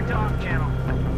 Contact off channel.